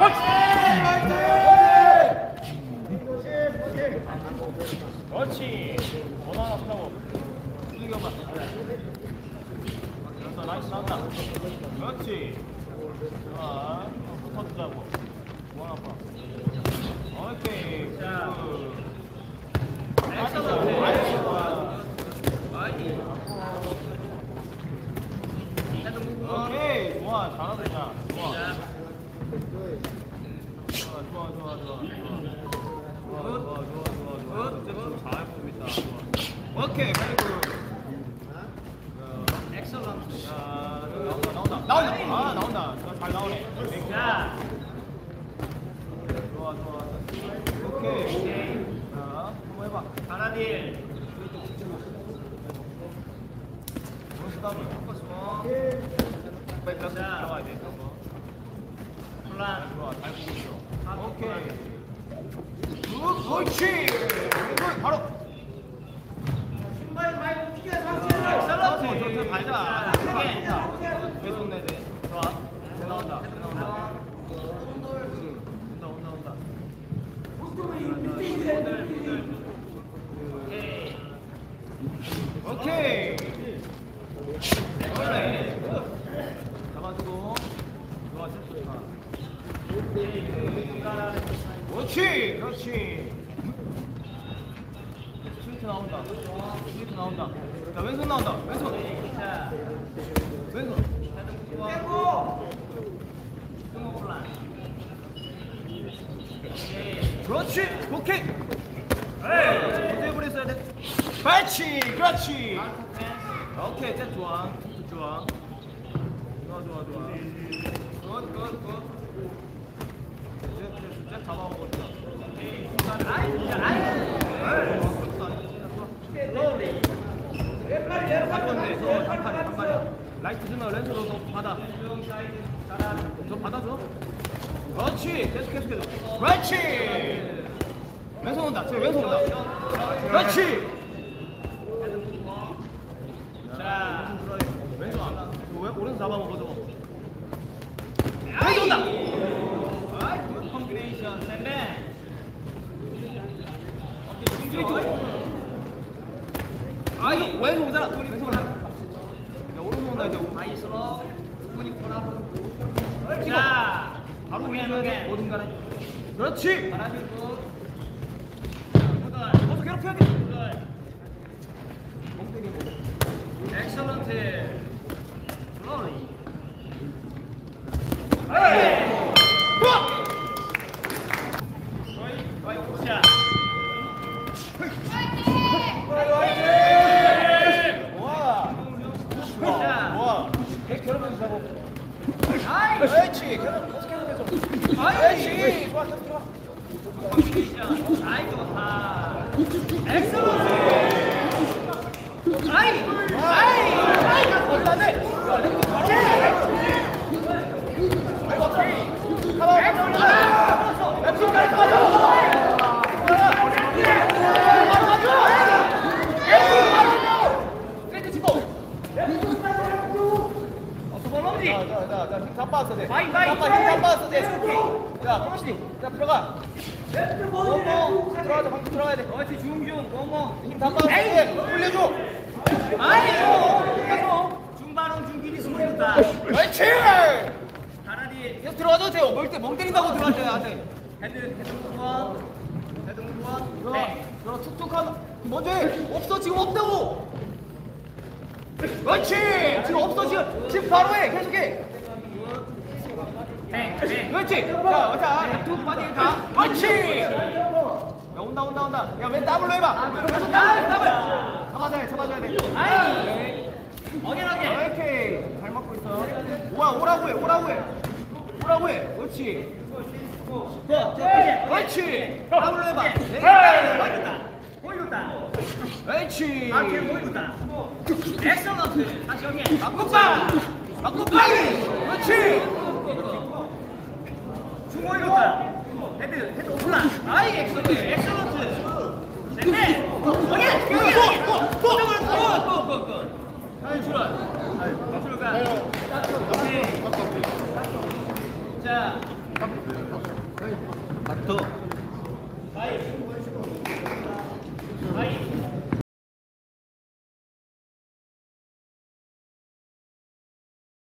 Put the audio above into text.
그렇지. 원. 오케이. 엑셀런트. 자, 나온다, 나온다. 아, 나온다. 잘 나오네. 자. 좋아, 좋아. 오케이. 자, 한번 해봐. 하나딜. 원스탑을 바꿔서. 빨리 들어가. 들어가야 돼. 플란. 좋아, 잘 보고 있어. 오케이. 굿, 그렇지. 굿, 바로. 신발 말고 피가 상체를. 저, 저, 밟자. 계속 돼. 좋아. 나온다. 나온다. 온다, 온다, 온다. 오케이. 원래. 잡아주고. 좋아, 됐어. 좋아. 그렇지, 그렇지. 스위트 나온다. 스위트 나온다. 자, 왼손 나온다. 왼손. 왼손. 빼고. 그렇지, 오케이. 그렇지, 그렇지. 오케이, 셋 좋아. 좋아. 좋아, 좋아, 좋아. 굿, 굿, 굿. 왼손 온다. 저 왼손 온다. 그렇지. 자, 왼손 안 나. 왜 오른손 잡아먹어 저거. 왼손 온다. 아이, 굿 컴비네이션. 샌맨. 아 이거 왼손 오잖아. 왼손 오잖아. 야 오른손 온다 이제. 아이스로. 분이 보라. 자, 바로 돼. 모든 간에. 그렇지. 잘하시고. 계속 괴롭혀야 돼. 엑셀런트. 플로리. 에이! 우와! 거의, 거의 자. 좋아. 좋아. 좋아. 계속 괴롭혀서 잡고. 그렇지. 괴롭, 계속 괴롭혀서. 그렇지. 좋아, 좋아. 아이 좋다. 아이, 아이, 아이, 걸라네. 잡았어, 돼. 바이. 잡아, 힘 잡았어, 돼. 자, 그렇지. 자, 들어가. 멍멍. 들어가자, 방금 들어가야 돼. 그렇지, 중중, 멍멍. 힘 잡았어, 돼. 올려줘. 아이고. 중반원 중길이 숨어있다. 그렇지. 가라디. 계속 들어가도 돼요. 멀때 멍 때린다고 들어가줘야 돼. 헤드, 헤드 무원. 헤드 무원. 들어. 들어, 툭툭한. 먼저 해. 없어, 지금 없다고. 그렇지! 지금 없어 지금 지금 바로 해 계속해 그렇지. 자 자, 두 빠지게 가 그렇지. 야 온다 온다 온다. 야맨 더블로 해봐. 계속 더블 더블 잡아줘야 돼 잡아줘야 돼. 아이. 어게하게. 오케이 잘 맞고 있어. 오라 오라고 해 오라고 해. 오라고 해. 그렇지. 그렇지. 더블로 해봐. 네. 보여줬다 그렇지. 아 보여줬다. 엑셀런트 다시 여기 막국빵 막국빵 그렇지 はい。